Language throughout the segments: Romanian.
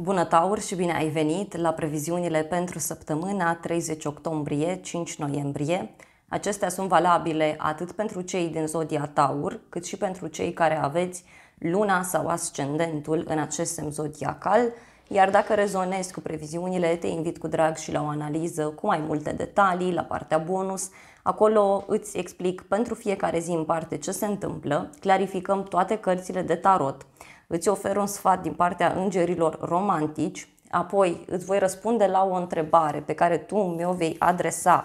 Bună, Taur, și bine ai venit la previziunile pentru săptămâna 30 octombrie-5 noiembrie. Acestea sunt valabile atât pentru cei din zodia Taur, cât și pentru cei care aveți luna sau ascendentul în acest semn zodiacal. Iar dacă rezonezi cu previziunile, te invit cu drag și la o analiză cu mai multe detalii, la partea bonus. Acolo îți explic pentru fiecare zi în parte ce se întâmplă, clarificăm toate cărțile de tarot îți ofer un sfat din partea îngerilor romantici, apoi îți voi răspunde la o întrebare pe care tu mi-o vei adresa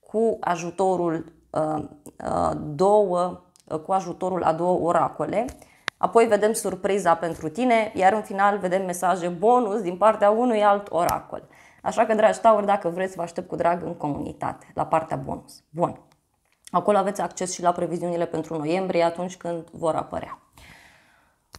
cu ajutorul uh, uh, două, uh, cu ajutorul a două oracole. Apoi vedem surpriza pentru tine, iar în final vedem mesaje bonus din partea unui alt oracol. Așa că, dragi tauri, dacă vreți, vă aștept cu drag în comunitate, la partea bonus. Bun. Acolo aveți acces și la previziunile pentru noiembrie, atunci când vor apărea.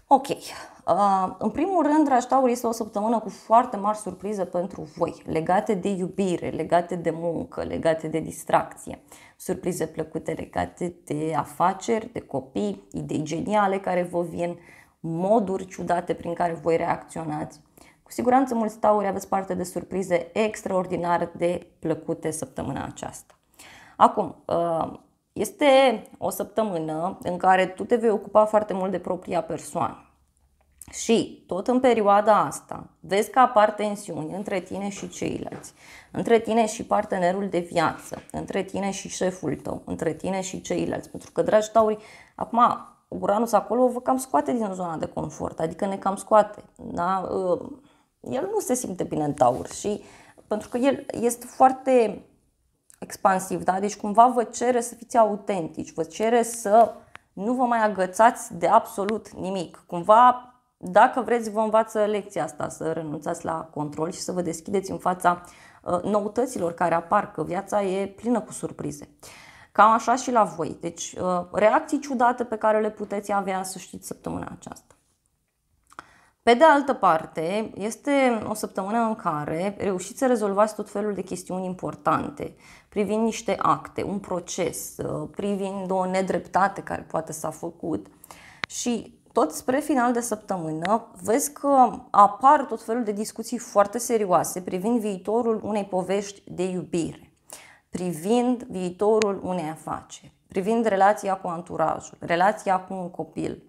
Ok. Uh, în primul rând, dragi tauri, este o săptămână cu foarte mari surprize pentru voi, legate de iubire, legate de muncă, legate de distracție, surprize plăcute legate de afaceri, de copii, idei geniale care vă vin, moduri ciudate prin care voi reacționați. Cu siguranță mulți tauri aveți parte de surprize extraordinar de plăcute săptămâna aceasta. Acum, uh, este o săptămână în care tu te vei ocupa foarte mult de propria persoană. Și tot în perioada asta vezi că apar tensiuni între tine și ceilalți, între tine și partenerul de viață, între tine și șeful tău, între tine și ceilalți. Pentru că, dragi tauri, acum Uranus acolo vă cam scoate din zona de confort, adică ne cam scoate. Da? El nu se simte bine în taur și pentru că el este foarte expansiv, da? Deci cumva vă cere să fiți autentici, vă cere să nu vă mai agățați de absolut nimic. Cumva, dacă vreți, vă învață lecția asta, să renunțați la control și să vă deschideți în fața uh, noutăților care apar, că viața e plină cu surprize. Cam așa și la voi. Deci, uh, reacții ciudate pe care le puteți avea, să știți, săptămâna aceasta. Pe de altă parte, este o săptămână în care reușiți să rezolvați tot felul de chestiuni importante, privind niște acte, un proces, uh, privind o nedreptate care poate s-a făcut. Și tot spre final de săptămână vezi că apar tot felul de discuții foarte serioase privind viitorul unei povești de iubire, privind viitorul unei afaceri, privind relația cu anturajul, relația cu un copil,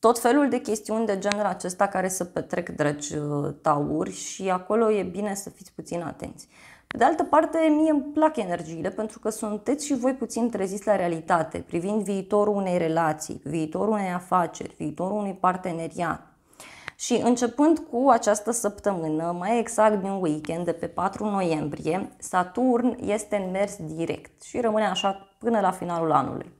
tot felul de chestiuni de genul acesta care să petrec, dragi uh, tauri, și acolo e bine să fiți puțin atenți. Pe de altă parte, mie îmi plac energiile pentru că sunteți și voi puțin treziți la realitate, privind viitorul unei relații, viitorul unei afaceri, viitorul unui parteneriat. Și începând cu această săptămână, mai exact din weekend, de pe 4 noiembrie, Saturn este în mers direct și rămâne așa până la finalul anului.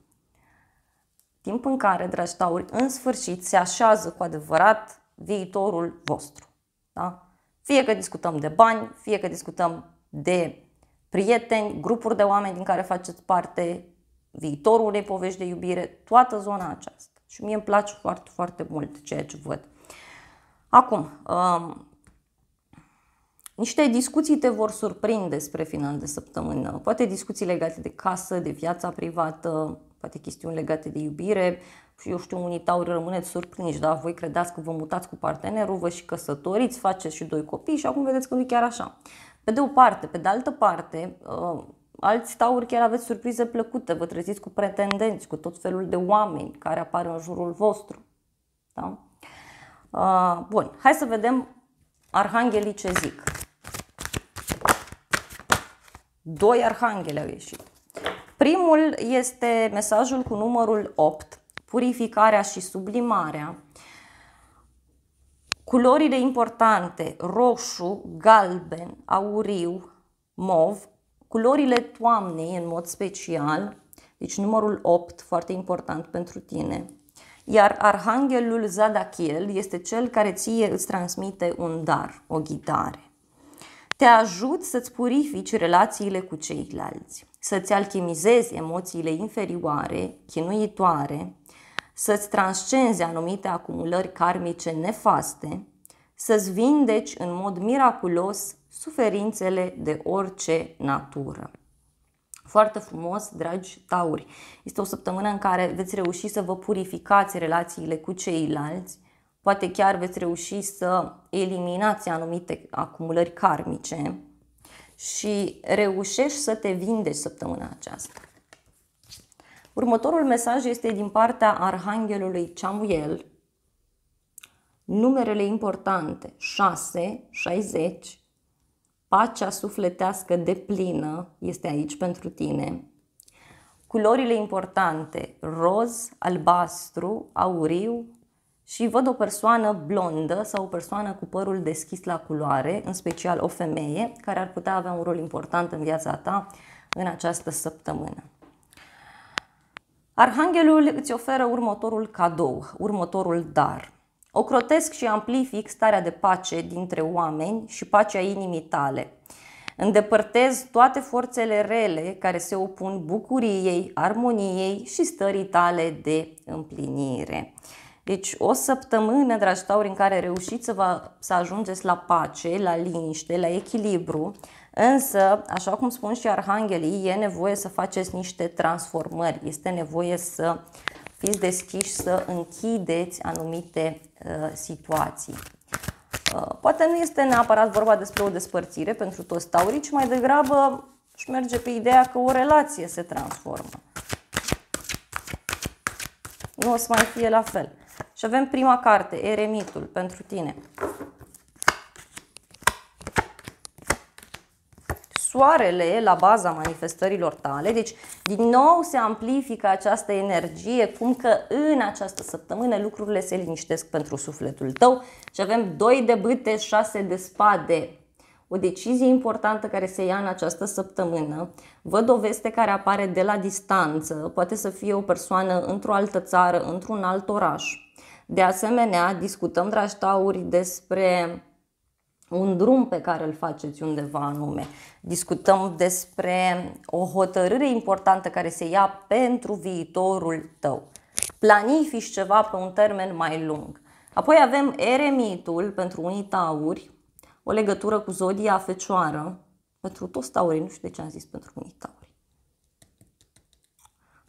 Timp în care, dragi tauri, în sfârșit se așează cu adevărat viitorul vostru. Da? Fie că discutăm de bani, fie că discutăm de prieteni, grupuri de oameni din care faceți parte, viitorul unei povești de iubire, toată zona aceasta. Și mie îmi place foarte, foarte mult ceea ce văd. Acum, um, niște discuții te vor surprinde spre final de săptămână. Poate discuții legate de casă, de viața privată, poate chestiuni legate de iubire și eu știu, unii tauri rămâneți surprinși, da? Voi credeți că vă mutați cu partenerul, vă și căsătoriți, faceți și doi copii și acum vedeți că nu e chiar așa. Pe de o parte, pe de altă parte, uh, alți tauri chiar aveți surprize plăcute, vă treziți cu pretendenți, cu tot felul de oameni care apar în jurul vostru. Da? Uh, bun, hai să vedem arhanghelii ce zic. Doi arhangheli au ieșit. Primul este mesajul cu numărul 8, purificarea și sublimarea. Culorile importante, roșu, galben, auriu, mov, culorile toamnei în mod special, deci numărul 8, foarte important pentru tine. Iar Arhanghelul Zadachiel este cel care ție îți transmite un dar, o ghidare. Te ajut să-ți purifici relațiile cu ceilalți să-ți alchimizezi emoțiile inferioare, chinuitoare, să-ți transcenzi anumite acumulări karmice nefaste, să-ți vindeci în mod miraculos suferințele de orice natură. Foarte frumos, dragi tauri. Este o săptămână în care veți reuși să vă purificați relațiile cu ceilalți, poate chiar veți reuși să eliminați anumite acumulări karmice și reușești să te vindeci săptămâna aceasta. Următorul mesaj este din partea Arhanghelului Chamuel. Numerele importante 6, 60, pacea sufletească de plină este aici pentru tine. Culorile importante roz, albastru, auriu și văd o persoană blondă sau o persoană cu părul deschis la culoare, în special o femeie, care ar putea avea un rol important în viața ta în această săptămână. Arhanghelul îți oferă următorul cadou, următorul dar. Ocrotesc și amplific starea de pace dintre oameni și pacea inimii tale. Îndepărtez toate forțele rele care se opun bucuriei, armoniei și stării tale de împlinire. Deci o săptămână, dragi tauri, în care reușiți să, vă, să ajungeți la pace, la liniște, la echilibru, însă, așa cum spun și arhanghelii, e nevoie să faceți niște transformări, este nevoie să fiți deschiși să închideți anumite uh, situații. Uh, poate nu este neapărat vorba despre o despărțire pentru toți taurii, ci mai degrabă își merge pe ideea că o relație se transformă. Nu o să mai fie la fel. Și avem prima carte, Eremitul, pentru tine. soarele la baza manifestărilor tale, deci din nou se amplifică această energie, cum că în această săptămână lucrurile se liniștesc pentru sufletul tău și avem doi de bâte, șase de spade. O decizie importantă care se ia în această săptămână, văd o veste care apare de la distanță, poate să fie o persoană într-o altă țară, într-un alt oraș. De asemenea, discutăm, dragi tauri, despre un drum pe care îl faceți undeva anume. Discutăm despre o hotărâre importantă care se ia pentru viitorul tău. Planifici ceva pe un termen mai lung. Apoi avem eremitul pentru unii tauri, o legătură cu zodia fecioară, pentru toți taurii, nu știu de ce am zis pentru unii tauri.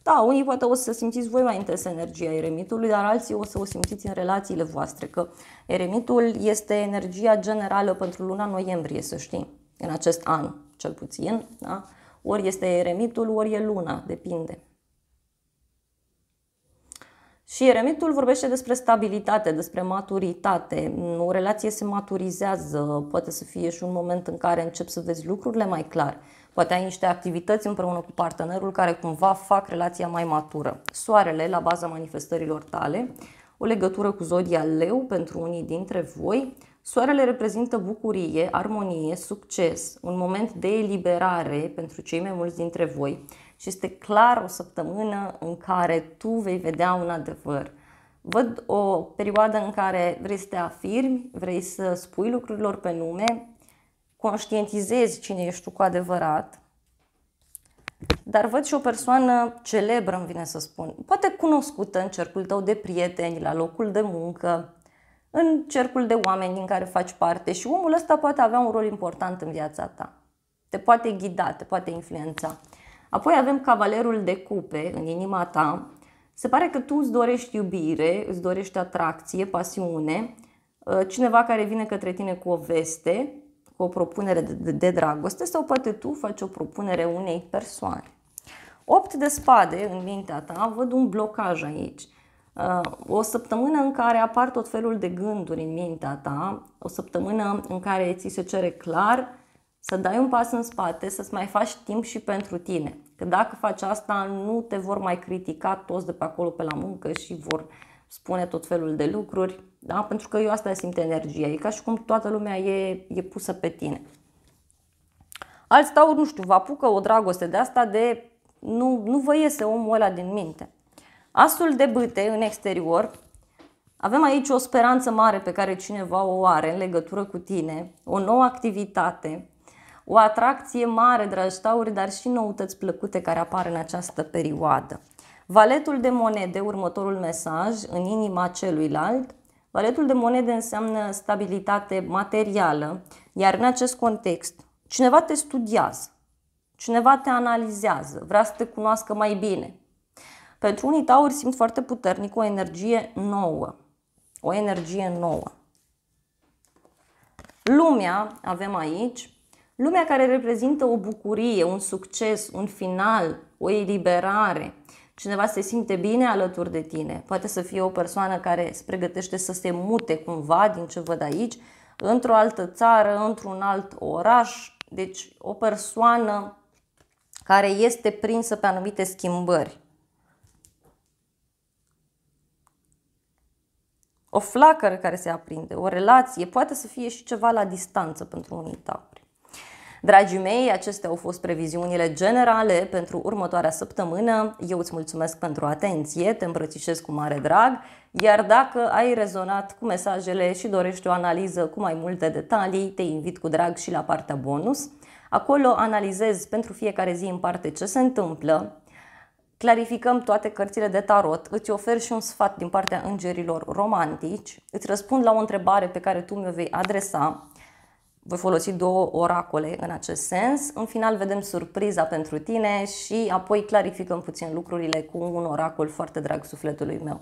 Da, unii poate o să simțiți voi mai intens energia eremitului, dar alții o să o simțiți în relațiile voastre, că eremitul este energia generală pentru luna noiembrie, să știi, în acest an, cel puțin, da? Ori este eremitul, ori e luna, depinde. Și eremitul vorbește despre stabilitate, despre maturitate. O relație se maturizează, poate să fie și un moment în care încep să vezi lucrurile mai clar. Poate ai niște activități împreună cu partenerul care cumva fac relația mai matură. Soarele, la baza manifestărilor tale, o legătură cu zodia leu pentru unii dintre voi. Soarele reprezintă bucurie, armonie, succes, un moment de eliberare pentru cei mai mulți dintre voi și este clar o săptămână în care tu vei vedea un adevăr. Văd o perioadă în care vrei să te afirmi, vrei să spui lucrurilor pe nume, conștientizezi cine ești tu cu adevărat, dar văd și o persoană celebră, îmi vine să spun, poate cunoscută în cercul tău de prieteni, la locul de muncă, în cercul de oameni din care faci parte și omul ăsta poate avea un rol important în viața ta. Te poate ghida, te poate influența. Apoi avem cavalerul de cupe în inima ta. Se pare că tu îți dorești iubire, îți dorești atracție, pasiune, cineva care vine către tine cu o veste cu o propunere de, de, de dragoste sau poate tu faci o propunere unei persoane. Opt de spade în mintea ta, văd un blocaj aici. Uh, o săptămână în care apar tot felul de gânduri în mintea ta, o săptămână în care ți se cere clar să dai un pas în spate, să-ți mai faci timp și pentru tine. Că dacă faci asta, nu te vor mai critica toți de pe acolo pe la muncă și vor spune tot felul de lucruri, da? pentru că eu asta simt energia, e ca și cum toată lumea e, e pusă pe tine. Alți tauri, nu știu, vă apucă o dragoste de asta de nu, nu vă iese omul ăla din minte. Asul de bâte în exterior, avem aici o speranță mare pe care cineva o are în legătură cu tine, o nouă activitate, o atracție mare, dragi tauri, dar și noutăți plăcute care apar în această perioadă. Valetul de monede, următorul mesaj, în inima celuilalt. Valetul de monede înseamnă stabilitate materială, iar în acest context, cineva te studiază, cineva te analizează, vrea să te cunoască mai bine. Pentru unii tauri simt foarte puternic o energie nouă, o energie nouă. Lumea, avem aici, lumea care reprezintă o bucurie, un succes, un final, o eliberare. Cineva se simte bine alături de tine. Poate să fie o persoană care se pregătește să se mute cumva, din ce văd aici, într-o altă țară, într-un alt oraș. Deci o persoană care este prinsă pe anumite schimbări. O flacără care se aprinde, o relație, poate să fie și ceva la distanță pentru unii tauri. Dragii mei, acestea au fost previziunile generale pentru următoarea săptămână. Eu îți mulțumesc pentru atenție, te îmbrățișez cu mare drag, iar dacă ai rezonat cu mesajele și dorești o analiză cu mai multe detalii, te invit cu drag și la partea bonus. Acolo analizez pentru fiecare zi în parte ce se întâmplă, clarificăm toate cărțile de tarot, îți ofer și un sfat din partea îngerilor romantici, îți răspund la o întrebare pe care tu mi-o vei adresa, voi folosi două oracole în acest sens. În final vedem surpriza pentru tine și apoi clarificăm puțin lucrurile cu un oracol foarte drag sufletului meu.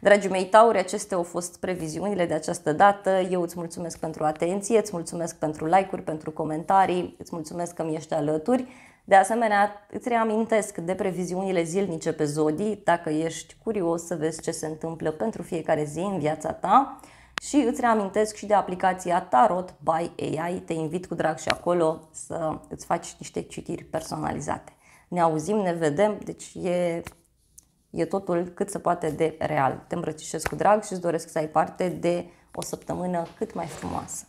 Dragii mei tauri, acestea au fost previziunile de această dată. Eu îți mulțumesc pentru atenție, îți mulțumesc pentru like-uri, pentru comentarii, îți mulțumesc că mi ești alături. De asemenea, îți reamintesc de previziunile zilnice pe zodii, dacă ești curios să vezi ce se întâmplă pentru fiecare zi în viața ta. Și îți reamintesc și de aplicația Tarot by AI. Te invit cu drag și acolo să îți faci niște citiri personalizate. Ne auzim, ne vedem, deci e, e totul cât se poate de real. Te îmbrățișez cu drag și îți doresc să ai parte de o săptămână cât mai frumoasă.